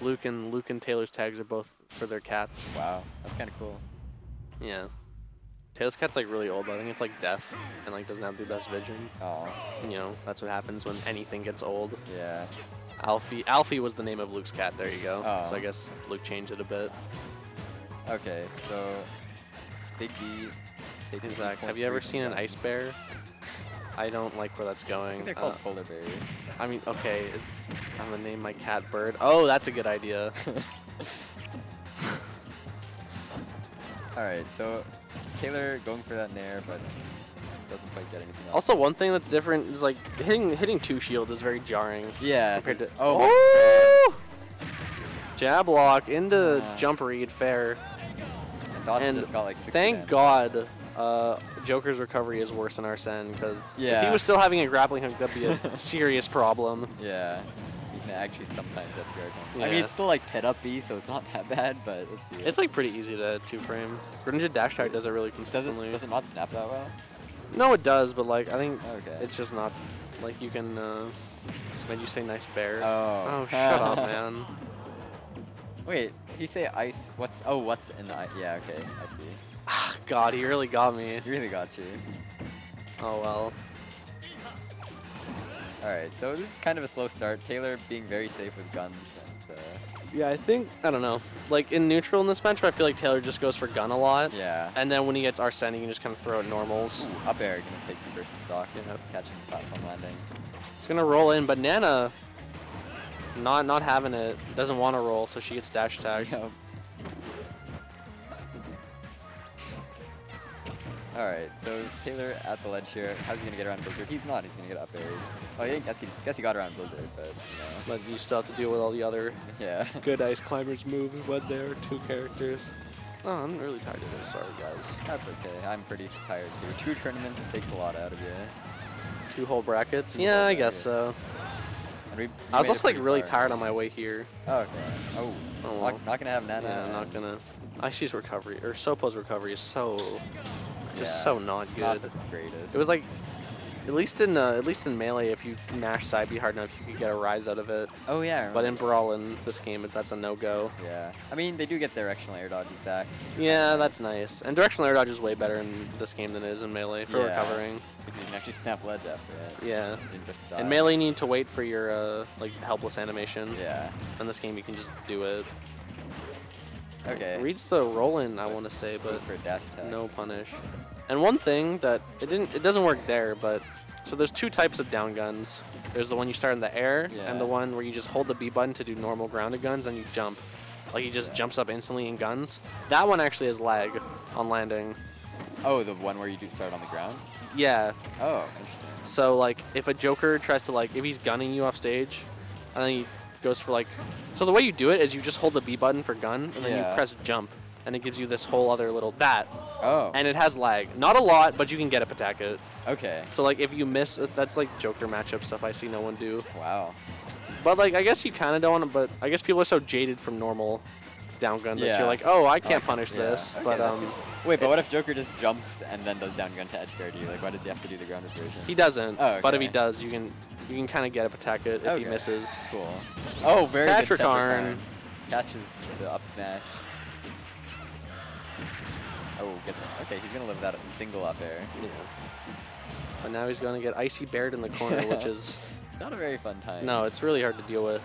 Luke and Luke and Taylor's tags are both for their cats. Wow, that's kind of cool. Yeah. Taylor's cat's like really old. I think it's like deaf and like doesn't have the best vision. Oh, You know, that's what happens when anything gets old. yeah. Alfie Alfie was the name of Luke's cat. There you go. Oh. So. I guess Luke changed it a bit. Okay, so Big D. Big Zach, have you ever seen an ice bear? I don't like where that's going. they're called Uh, polar bears. I mean, okay, is, I'm gonna name my cat Bird. Oh, that's a good idea. All right, so Taylor going for that nair, but doesn't quite get anything else. Also, one thing that's different is like hitting hitting two shields is very jarring. yeah. compared to oh, Oh! Jab lock into Yeah. jump read fair. And and just got like 60 Thank. God, uh, Joker's recovery is worse than Arsene because if he was still having a grappling hook, that'd be a serious problem. Yeah. You can actually sometimes at guard him. I mean, it's still like pit up B, so it's not that bad, but be. It's like pretty easy to two frame. Greninja dash tag does it really does consistently. it, does it not snap that well? No, it does, but like I think Okay. it's just not like you can. Uh, when you say nice bear. Oh. Oh, shut up, man. Wait, you say ice, what's, oh, what's in the ice? Yeah, okay, I see. Ah, God, he really got me. He really got you. Oh well. Alright, so this is kind of a slow start. Taylor being very safe with guns and, uh, Yeah, I think I don't know. Like in neutral in this match, I feel like Taylor just goes for gun a lot. yeah. And then when he gets Arsene, he can just kind of throw out normals. Ooh, up air gonna take you versus stock, Yeah. catching the platform landing. He's gonna roll in, but Nana not not having it. Doesn't want to roll, so she gets dash tagged. Yep. Alright, so Taylor at the ledge here. How's he gonna get around Blizzard? He's not, he's gonna get up there. Oh, I guess he, guess he got around Blizzard, but, you know. But you still have to deal with all the other. Yeah. good ice climbers moves when there are two characters. Oh, I'm really tired of this. Sorry, guys. That's okay. I'm pretty tired too. Two tournaments takes a lot out of you. Two whole brackets. Two Yeah, whole I guess so. We, I was also like really far. tired on my way here. Oh, okay. Oh, Oh, well. not, not gonna have Nana. Yeah, I'm not gonna. Icy's recovery or Popo's recovery is so just Yeah, so not good. Not greatest. It was like, at least in uh, at least in melee, if you mash side B hard enough, you could get a rise out of it. Oh yeah. But in brawl in this game, if that's a no go. yeah. I mean, they do get directional air dodges back. Yeah, that's nice. And directional air dodge is way better in this game than it is in melee for Yeah. recovering. Because you can actually snap ledge after it. Yeah. You didn't just die. In melee, you need to wait for your uh, like helpless animation. Yeah. In this game, you can just do it. Okay. Reads the roll in, I want to say, but for a dash attack. no punish. And one thing that it didn't, it doesn't work there, but so there's two types of down guns. There's the one you start in the air, Yeah. and the one where you just hold the B button to do normal grounded guns, and you jump. Like he just Yeah. jumps up instantly in guns. That one actually has lag on landing. Oh, the one where you do start on the ground? Yeah. Oh, interesting. So like if a Joker tries to like if he's gunning you off stage, and then he goes for like, so the way you do it is you just hold the B button for gun, and then Yeah. you press jump, and it gives you this whole other little that, Oh, and it has lag. Not a lot, but you can get a attack it. okay. So like if you miss, uh, that's like Joker matchup stuff I see no one do. Wow. But like I guess you kind of don't want to. But I guess people are so jaded from normal down gun that you're like, oh, I can't punish Yeah. this. Okay, but um. Wait, but what if Joker just jumps and then does down gun to edge guard you? Like, why does he have to do the grounded version? he doesn't. Oh, But if he does, you can you can kind of get a attack it if Okay. he misses. Cool. Oh, very good. Tetrakarn. Catches the up smash. Oh, gets it. Okay, he's gonna live that single up air. Yeah. But now he's going to get icy bared in the corner, which is Not a very fun time. no, it's really hard to deal with.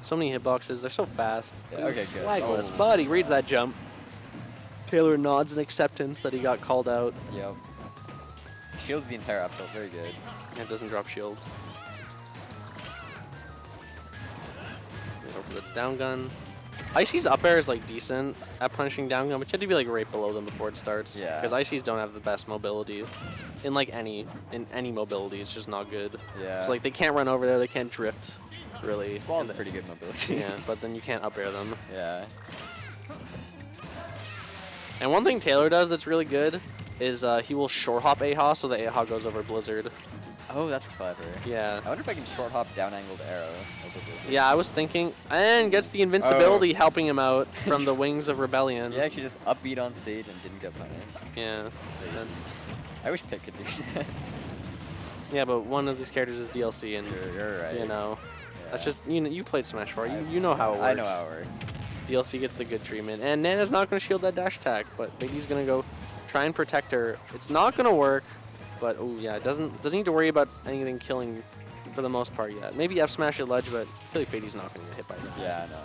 So many hitboxes, they're so fast. Yeah, okay, good. Lagless, Oh. but he reads that jump. Taylor nods in acceptance that he got called out. Yep. Shields the entire up tilt. Very good. It doesn't drop shield. For the down gun. Icy's up air is like decent at punishing down gun, but you have to be like right below them before it starts. Yeah. Because Icy's don't have the best mobility. In like any in any mobility, it's just not good. Yeah. So like they can't run over there, they can't drift, really. And- pretty good mobility. yeah, but then you can't up air them. yeah. And one thing Taylor does that's really good is uh, he will short hop Eiha so the Eiha goes over Blizzard. Oh, that's clever. Yeah. I wonder if I can short hop down angled arrow. Yeah, I was thinking, and gets the invincibility oh. helping him out from the wings of rebellion. He actually just upbeat on stage and didn't get punished. Yeah, that's- I wish Pit could do that. yeah, but one of these characters is DLC, and you're, you're right. you know, Yeah. That's just you know you played Smash 4. You, you know how it works. I know how it works. DLC gets the good treatment, and Nana's not going to shield that dash attack, but Biggy's going to go try and protect her. It's not going to work, but oh yeah, it doesn't doesn't need to worry about anything killing for the most part yet. Maybe F smash at ledge, but I feel like Beatty's not going to get hit by that. Yeah, no.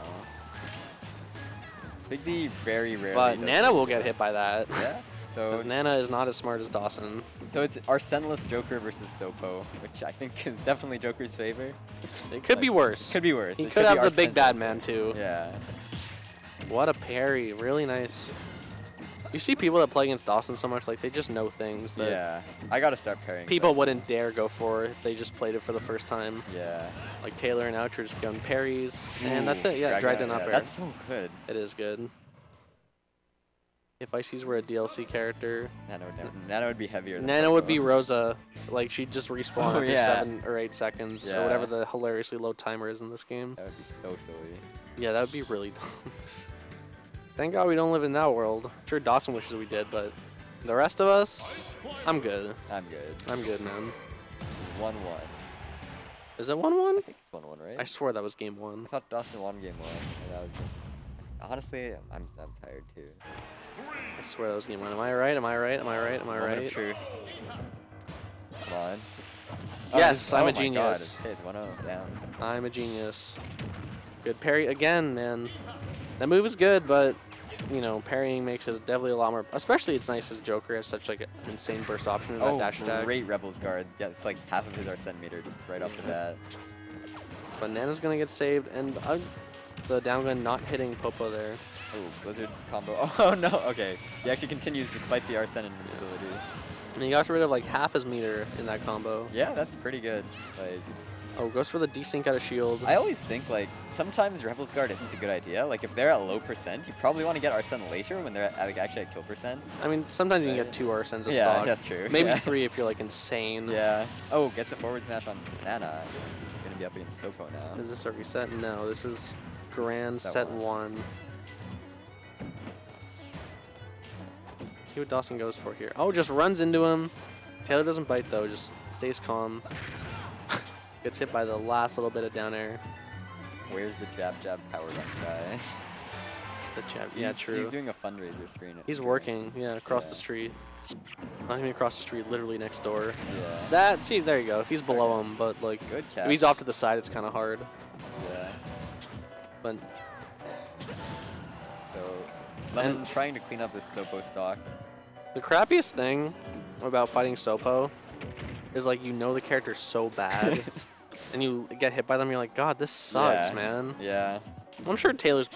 Big D very rarely. But Nana will get hit by that. Yeah. So Nana is not as smart as Dawson. so it's Arsenalist Joker versus Popo, which I think is definitely Joker's favor. It could be worse. Could be worse. He could be have the big bad man too. Yeah. What a parry. Really nice. You see people that play against Dawson so much, like they just know things that Yeah. I gotta start pairing. people wouldn't dare go for if they just played it for the first time. Yeah. Like Taylor and Oucher's gun parries, mm, and that's it. Yeah, Drag dragged out, in up yeah, air. That's so good. It is good. If Ices were a DLC character, Nana would- Nano would be heavier. Than Nana would be Rosa. Like she'd just respawn Oh, after yeah. seven or eight seconds, or whatever the hilariously low timer is in this game. That would be so silly. Yeah, that would be really dumb. Thank God we don't live in that world. I'm sure Dawson wishes we did, but the rest of us, I'm good. I'm good. I'm good, man. One one. Is it 1 1? I think it's one one, right? I swore that was game one. I thought Dawson won game one. and that was- Honestly, I'm I'm tired too. I swear that was game one. Am I right? Am I right? Am I right? Am I Moment right? truth. Come on. Yes, this- I'm a oh God, genius. Okay, it's 1-0 down. I'm a genius. Good parry again, man. That move is good, but you know, parrying makes it definitely a lot more. Especially, it's nice as Joker has such like an insane burst option in that Oh, dash attack. great Rebels guard. Yeah, it's like half of his Arsene meter just right off the bat. But Nana's gonna get saved, and uh, the down gun not hitting Popo there. Oh, Blizzard combo. Oh no, okay. He actually continues despite the Arsene invincibility. And he got rid of like half his meter in that combo. Yeah, that's pretty good. Like, Oh, goes for the desync out of shield. I always think like sometimes Rebels guard isn't a good idea. Like if they're at low percent, you probably want to get Arsene later when they're at, like actually at kill percent. I mean, sometimes you can get two Arsens a Yeah, stock. that's true. Maybe Yeah. three if you're like insane. Yeah. Oh, gets a forward smash on Nana. He's gonna be up against Popo now. Is this a reset? No, this is grand set set one. one. See what Dawson goes for here. Oh, just runs into him. Taylor doesn't bite though, just stays calm. Gets hit by the last little bit of down air. Where's the jab jab power up guy? It's the chat. Yeah, He's- true. He's doing a fundraiser screen. He's working, yeah, across the street. Not even across the street, literally next door. Yeah. That, see, there you go. If he's below him, but like, Good if he's off to the side, it's kind of hard. Yeah. But So, Lemmon trying to clean up this Popo stock. the crappiest thing about fighting Popo is like, you know the character's so bad, and you get hit by them, you're like, God, this sucks, Yeah. man. Yeah. I'm sure Taylor's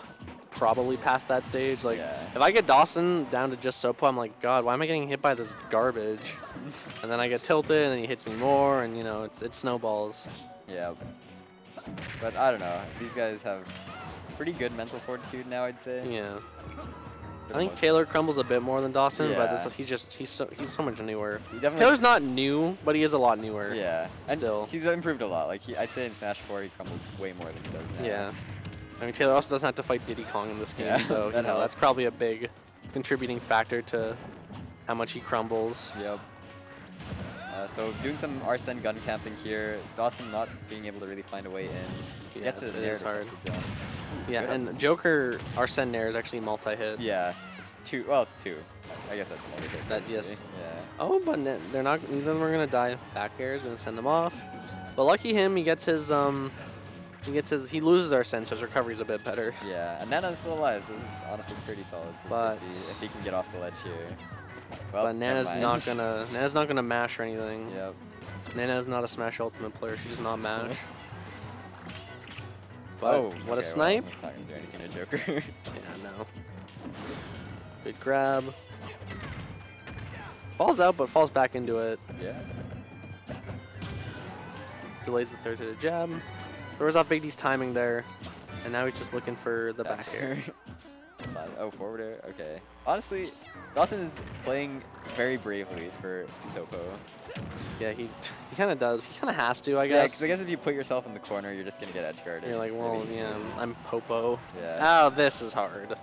probably past that stage. Like, Yeah. if I get Dawson down to just Popo, I'm like, God, why am I getting hit by this garbage? and then I get tilted, and then he hits me more, and you know, it's it snowballs. Yeah. But I don't know. These guys have pretty good mental fortitude now, I'd say. Yeah. I think Taylor crumbles a bit more than Dawson, but Yeah. he's just he's so he's so much newer. Taylor's not new, but he is a lot newer. Yeah. And Still. He's improved a lot. Like, he, I'd say in Smash 4, he crumbled way more than he does now. Yeah. I mean, Taylor also doesn't have to fight Diddy Kong in this game, Yeah, so you know that's probably a big contributing factor to how much he crumbles. Yep. Uh, so doing some Arsene gun camping here. Dawson not being able to really find a way in. Yeah, Gets it nair is hard. Yeah, and Joker Arsene Nair is actually multi-hit. Yeah. It's two. Well, it's two. I guess that's multi-hit. That- yes. Yeah. Oh, but they're not. Neither of them are gonna die. Back air is gonna send them off. But lucky him, he gets his um, he gets his he loses Arsene, so his recovery's a bit better. Yeah. And Nana's still alive, so this is honestly pretty solid. But- 50 if he can get off the ledge here. Well, but Nana's not gonna Nana's not gonna mash or anything. Yep. Nana's not a Smash Ultimate player. She does not mash. But oh, what okay, a snipe! not gonna do anything to Joker. yeah, no. Good grab. Falls out, but falls back into it. yeah. Delays the third to the jab. Throws off Big D's timing there. And now he's just looking for the back air. oh, forward air. Okay. Honestly, Dawson is playing very bravely for Popo. Yeah, he he kind of does. He kind of has to, I Yeah, guess. 'cause I guess if you put yourself in the corner, you're just gonna get edge guarded. You're like, well, yeah. I'm Popo. Yeah. Oh, this is hard.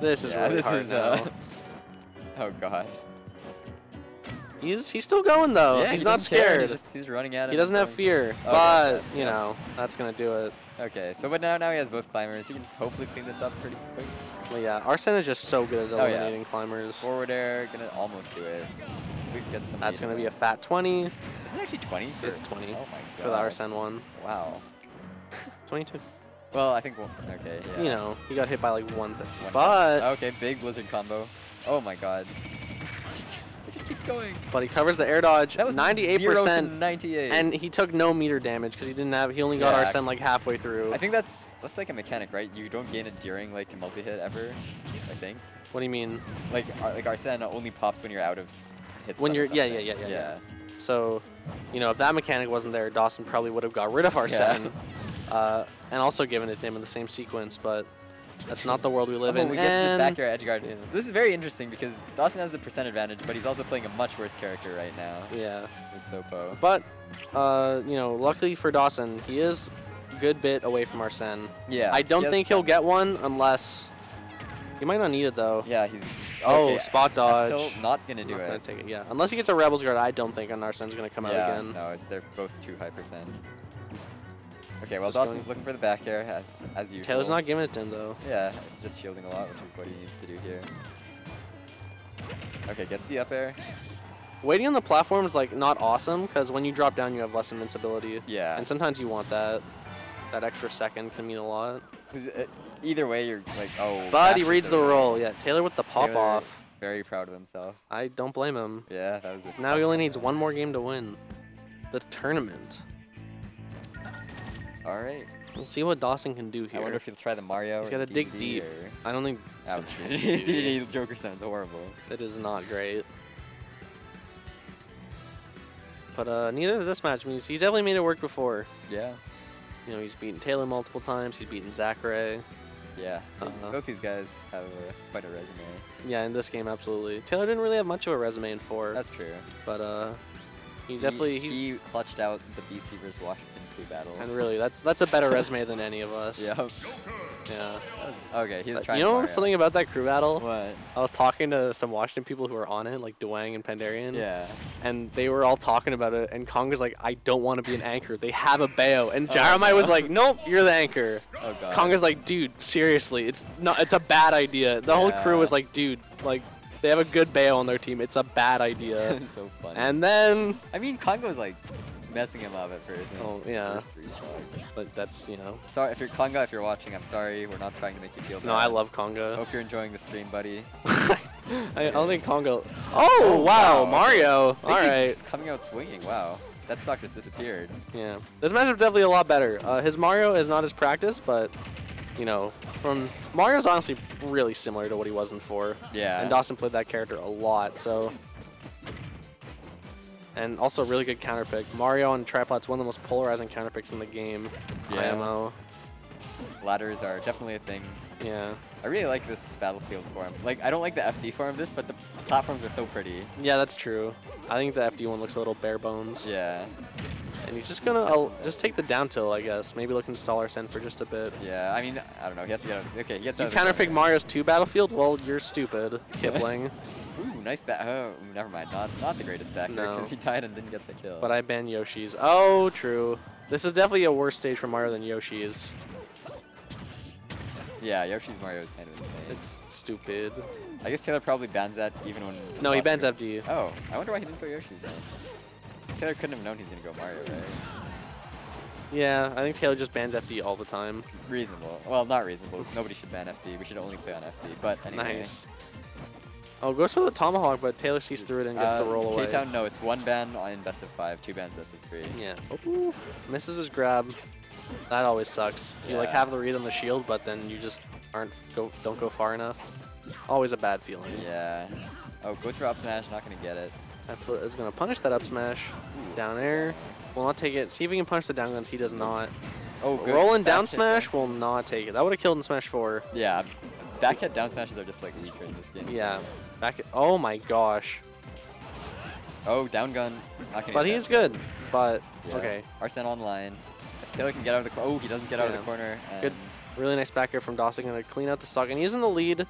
This is yeah, really this hard is, uh, oh god. He's he's still going though. yeah, he's he not scared. He's, just, he's running at it. he doesn't have fear, Oh, but you know that's gonna do it. Okay, so but now now he has both climbers. He can hopefully clean this up pretty quick. Well, yeah, Arsene is just so good at Oh, yeah. eliminating climbers. Forward air, gonna almost do it. At least get some. That's going to in be a fat 20 it. Is it actually 20? For, It's 20 Oh my god. for the Arsene one. Wow. 22. Well, I think we'll, okay. Yeah. You know, he got hit by like one thing. But, Okay, big blizzard combo. Oh my god. Just, it just keeps going. but he covers the air dodge. That was 0 to 98%. 98. And he took no meter damage because he didn't have. He only got Yeah. Arsene like halfway through. I think that's that's like a mechanic, right? You don't gain it during like a multi hit ever. I think. what do you mean? Like Ar- like Arsene only pops when you're out of hits. When you're- yeah, something. yeah, yeah, yeah, yeah. So, you know, if that mechanic wasn't there, Dawson probably would have got rid of Arsene. Uh, and also given it to him in the same sequence, but that's not the world we live oh, in. we get the and back air edge guard. yeah. This is very interesting because Dawson has the percent advantage, but he's also playing a much worse character right now yeah. with Popo. But, uh, you know, luckily for Dawson, he is a good bit away from Arsene. Yeah. I don't he think he'll get one unless. He might not need it though. Yeah, he's. Oh, okay, spot dodge. F-tilt, not gonna do Not gonna take it, yeah. Unless he gets a Rebels Guard, I don't think an Arsene's gonna come out yeah, again. no, they're both too high percent. Okay, well Just Dawson's going- looking for the back air as as usual. Taylor's not giving it to him though. Yeah, he's just shielding a lot, which is what he needs to do here. Okay, gets the up air. Waiting on the platform is like not awesome because when you drop down, you have less invincibility. Yeah. And sometimes you want that. That extra second can mean a lot. uh, either way, you're like, oh. But he reads the good. roll. Yeah, Taylor with the pop Taylor off. Very proud of himself. I don't blame him. Yeah, that was. A So now he only needs one more game to win the tournament. All right. We'll see what Dawson can do here. I wonder if he'll try the Mario. He's or gotta dig deep. or- I don't think. Ouch. DDD Joker sounds horrible. That is not great. But uh, neither does this match. means he's definitely made it work before. Yeah. You know, he's beaten Taylor multiple times. He's beaten Zachary. Yeah. Uh-huh. Both these guys have a, quite a resume. Yeah, in this game, absolutely. Taylor didn't really have much of a resume in four, That's true. but uh, he definitely he, he's he clutched out the BC versus Washington crew battle. and really that's that's a better resume than any of us. yeah. Yeah. Okay, he's trying. you know something about that crew battle? What? I was talking to some Washington people who were on it, like Dwang and Pandarian. Yeah. And they were all talking about it, and Kong was like, I don't want to be an anchor. They have a Bayo. And Oh, Jeremiah no. was like, Nope, you're the anchor. Oh god. Kong is like, dude, seriously, it's not it's a bad idea. The whole crew was like, dude, like they have a good Bayo on their team. It's a bad idea. So funny. and then I mean, Congo's like messing him up at first. Oh, yeah. First but that's you know. Sorry if you're Congo, if you're watching, I'm sorry. We're not trying to make you feel bad. No, I love Conga. Hope you're enjoying the stream, buddy. I, I don't think Congo. Oh wow, wow. Mario. All right. he's coming out swinging. Wow. That just disappeared. Yeah. This matchup's definitely a lot better. Uh, his Mario is not his practice, but you know, from Mario's honestly really similar to what he was in four. Yeah. And Dawson played that character a lot, so. And also really good counter pick. Mario on Tripod's one of the most polarizing counter picks in the game. Yeah. IMO. Ladders are definitely a thing. Yeah. I really like this battlefield form. Like, I don't like the FD form of this, but the platforms are so pretty. Yeah, that's true. I think the FD one looks a little bare bones. Yeah. And he's just gonna uh, just take the down tilt, I guess. Maybe look into stall Arsene for just a bit. Yeah. I mean, I don't know. He has to get out. Okay, he gets You out. of the counter pick. Mario's 2 battlefield? Well, you're stupid, Kipling. Ooh, nice back. Oh, never mind. Not not the greatest back No. because he died and didn't get the kill. but I ban Yoshi's. Oh, true. This is definitely a worse stage for Mario than Yoshi's. yeah, Yoshi's Mario is kind of insane. It's stupid. I guess Taylor probably bans that even when. No, he bans FD. Oh, I wonder why he didn't throw Yoshi's then. Taylor couldn't have known he's gonna go Mario, right? Yeah, I think Taylor just bans FD all the time. Reasonable. Well, not reasonable. Nobody should ban FD. We should only play on FD. But anyway. Nice. Oh, goes for the tomahawk, but Taylor sees through it and gets the Uh, roll away. K-Town, no, it's one ban in best of five, two bans best of three. Yeah. Ooh, misses his grab. That always sucks. You like have the read on the shield, but then you just aren't go don't go far enough. Always a bad feeling. Yeah. Oh, goes for up smash, not gonna get it. That's what is gonna punish that up smash. Down air. Will not take it. See if he can punch the down guns. He does not. Oh, good. Rolling Back down smash down- will not take it. That would have killed in Smash 4. Yeah. Back hit down smashes are just like weaker in this game. Yeah. Back. Oh my gosh. Oh, down gun. But he's good. But Yeah. okay. Arsene online. Taylor can get out of the corner. Oh, he doesn't get out of the corner. Good. Really nice back air from Dawson. Gonna clean out the stock. And he's in the lead.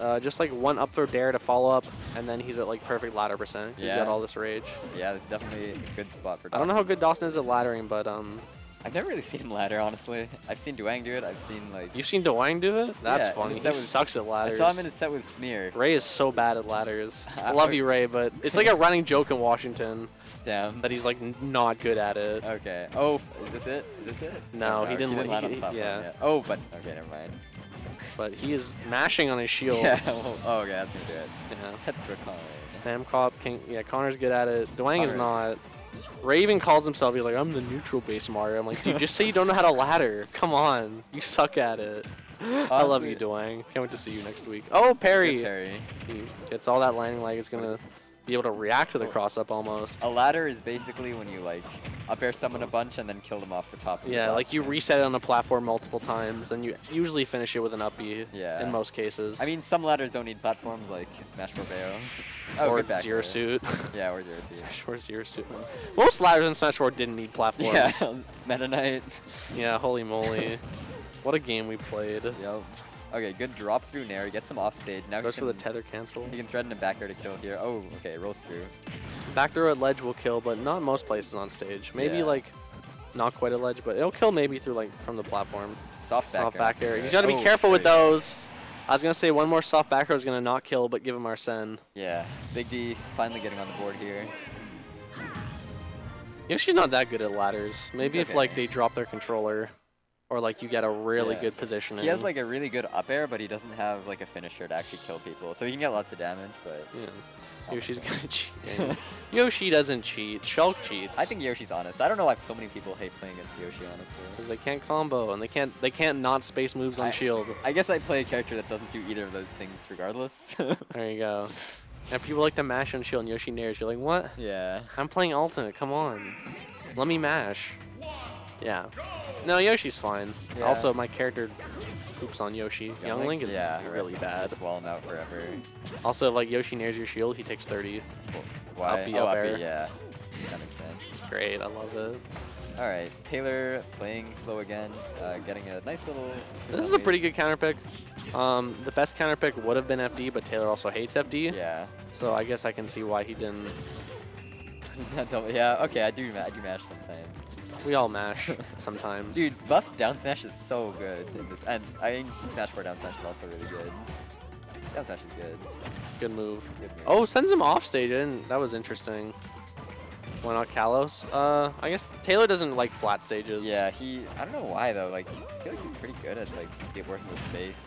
Uh, just like one up throw dare to follow up, and then he's at like perfect ladder percent. He's Yeah. got all this rage. Yeah, it's definitely a good spot for I don't know how good Dawson is at laddering, but um, I've never really seen him ladder, honestly. I've seen Duang do it. I've seen like. You've seen Dewang do it? That's Yeah, funny. He with- sucks at ladders. I saw him in a set with Smear. Ray is so bad at ladders. I love you, Ray, but it's like a running joke in Washington Damn. that he's like not good at it. Okay. Oh, is this it? Is this it? No, he didn't He didn't land on he- platform yeah. yet. Oh, but okay, never mind. But he is mashing on his shield. Yeah. Well, oh, okay, that's gonna do it. Yeah. Tetrakarn. Spam cop, King. Yeah, Connor's good at it. Dwayne is not. Raven calls himself. He's like, I'm the neutral base Mario. I'm like, dude, just say you don't know how to ladder. Come on, you suck at it. I love you, Honestly- Dwayne. Can't wait to see you next week. Oh, Perry. Perry. He gets all that landing leg. Is gonna be able to react to the Oh. cross up almost. A ladder is basically when you like up air someone a oh. bunch and then kill them off the top. of the Yeah, like you reset it on the platform multiple times, and you usually finish it with an up B Yeah. in most cases. I mean, some ladders don't need platforms like Smash 4 Bayo. Oh, or Zero there. Suit. Yeah, or Zero Suit. Smash 4 Zero Suit. Most ladders in Smash 4 didn't need platforms. Yeah, Meta Knight. Yeah, holy moly. what a game we played. Yep. Okay, good drop through Nair. Gets him off stage. Now Goes he for the tether cancel. He can threaten a back air to kill here. Oh, okay, rolls through. Back throw at ledge will kill, but not most places on stage. Maybe Yeah. like not quite a ledge, but it'll kill maybe through like from the platform. Soft back soft air. back air. Good. He's got to be Oh, careful with those. I was gonna say one more soft back air is gonna not kill, but give him Arsene. Yeah, Big D finally getting on the board here. Yoshi's not that good at ladders. Maybe if like they drop their controller, or like you get a really Yeah. good position. He has like a really good up air, but he doesn't have like a finisher to actually kill people. So he can get lots of damage, but yeah. Yoshi's gonna cheat. Yoshi doesn't cheat. Shulk cheats. I think Yoshi's honest. I don't know why so many people hate playing against Yoshi, honestly. because they can't combo and they can't they can't not space moves on I- shield. I guess I play a character that doesn't do either of those things regardless. There you go. And people like to mash on shield and Yoshi nairs. You're like, what? yeah. I'm playing ultimate. Come on. Let me mash. Yeah. No, Yoshi's fine. Yeah. Also, my character poops on Yoshi. Young, Link is yeah, really bad. It's him out forever. Also, like Yoshi nairs your shield, he takes 30. Why? Up B, oh, up B, yeah. That makes sense. It's great. I love it. All right, Taylor playing slow again, uh, getting a nice little. This is a pretty good counter pick. Um, the best counter pick would have been FD, but Taylor also hates FD. Yeah. So I guess I can see why he didn't. Yeah. Okay, I do. I do match sometimes. We all mash sometimes. Dude, buff down smash is so good, in this, and I think Smash 4 down smash is also really good. Down smash is good. good move. Good move. Oh, sends him off stage. I didn't, that was interesting. Why not Kalos? Uh, I guess Taylor doesn't like flat stages. Yeah, he. I don't know why though. Like, I feel like he's pretty good at like get working with space.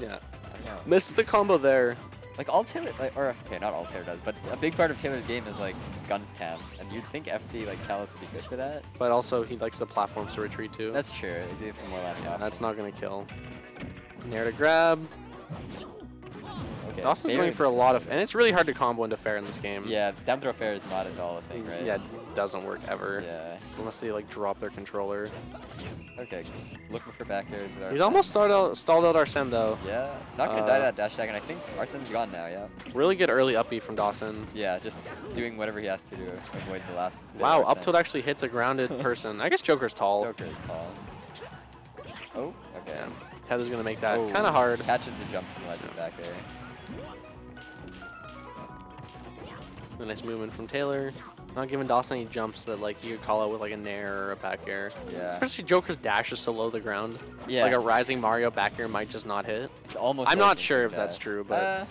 Yeah. I don't know. Missed the combo there. Like all Taylor, like, or okay, not all Taylor does, but a big part of Taylor's game is like gun cam, and you'd think FD like Kalos would be good for that. But also, he likes the platforms to retreat to. That's true. It gives him more landing options. That's not going to kill. Nair to grab. Okay. Dawson's Baron- going for a lot of... And it's really hard to combo into fair in this game. Yeah, down throw fair is not at all a thing, right? Yeah, it doesn't work ever. Yeah. Unless they, like, drop their controller. Okay. Looking for back airs. with He's almost stalled out, stalled out Arsene, though. Yeah. Not gonna die to Uh, that dash attack, and I think Arsene's gone now. Yeah. Really good early up B from Dawson. Yeah, just doing whatever he has to do to avoid the last. Wow, up tilt actually hits a grounded person. I guess Joker's tall. Joker is tall. Oh, okay. Tether's going to make that kind of hard. Catches the jump from Legend back there. A nice movement from Taylor. Not giving Dawson any jumps that like you could call out with like a nair or a back air. Yeah. Especially Joker's dash is so low to the ground. Yeah. Like a rising Mario back air might just not hit. It's almost. I'm like not sure if that's true, but- Uh,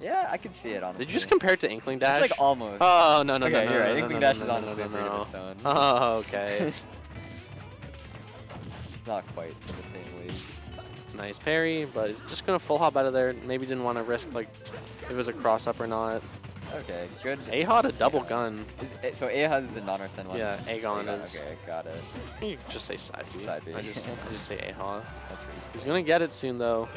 yeah, I can see it honestly. Did you just compare it to Inkling Dash? It's like almost. Oh no no okay, no no you're no, right. no, Inkling no, Dash no, is no, honestly no, no. of its own. Oh okay. not quite in the same league. Nice parry, but he's just gonna full hop out of there. Maybe didn't want to risk like if it was a cross up or not. Okay, good. Ahod a double gun. Is, so A has the non-Arsene one. Yeah, Eigaon Eigaon, is- Okay, got it. You just say side B. Side B. I just I just say Ahod. That's really He's gonna get it soon though.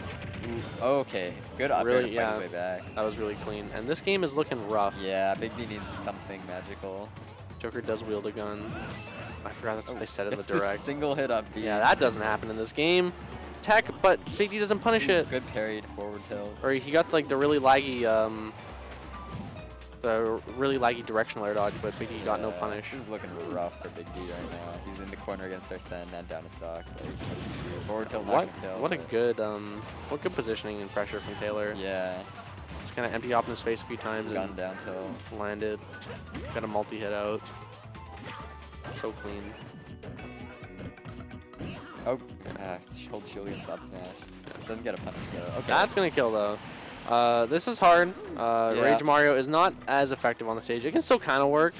Okay, good up Really, to yeah. way back. That was really clean. And this game is looking rough. Yeah, Big D needs something magical. Joker does wield a gun. I forgot that's what oh, they said in Oh, the direct. single hit up B. Yeah, that doesn't happen in this game. Tech, but Big D doesn't punish it. Good parried forward tilt. Or he got like the really laggy, um, the really laggy directional air dodge, but Big D got no punish. This is looking rough for Big D right now. He's in the corner against our Arsene and down a stock. Like, forward tilt, What? kill, What a good, um, what good positioning and pressure from Taylor. Yeah, Just kind of empty hop in his face a few times gun and down tilt. landed. Got a multi hit out. So clean. Ah, hold shield against up smash. Doesn't get a punish though. Okay. That's gonna kill though. Uh, this is hard. Uh, Yeah. Rage Mario is not as effective on the stage. It can still kind of work,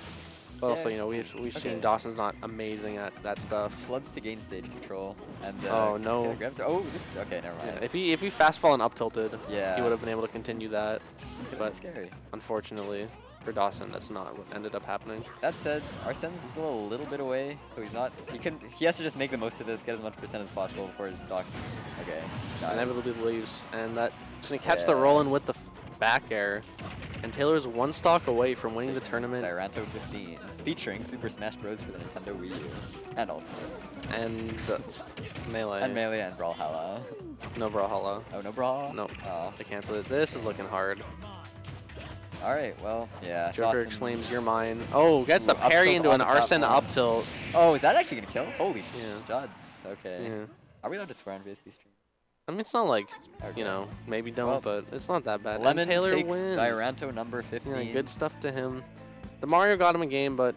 but also you know we've we've seen Dawson's not amazing at that stuff. floods to gain stage control and uh, Oh, no. grabs. Oh, this. Okay, never Yeah, mind. if he if he fast fall and up tilted, Yeah. he would have been able to continue that. But- scary. Unfortunately for Dawson, that's not what ended up happening. That said, Arsene's still a little bit away, so he's not. He can. He has to just make the most of this, get as much percent as possible before his stock. Okay. dies. Inevitably leaves, and that just gonna catch the Yeah. roll in with the back air. And Taylor's one stock away from winning the tournament Dairantou 15, featuring Super Smash Bros. for the Nintendo Wii U and Ultimate, and uh, melee. and Melee and Brawlhalla. No Brawlhalla. Oh no, Brawl. No. Oh. They canceled it. This is looking hard. All right. Well, yeah. Joker exclaims, "You're mine." Oh, gets Ooh, a parry into an Arsene up tilt. Oh, is that actually gonna kill? Holy Yeah. Juds. Okay. Yeah. Are we allowed to swear on VSB stream? I mean, it's not like Okay. you know, maybe don't, Well, but it's not that bad. And Lemmon Taylor takes wins. Dairantou number 15. Yeah, good stuff to him. The Mario got him a game, but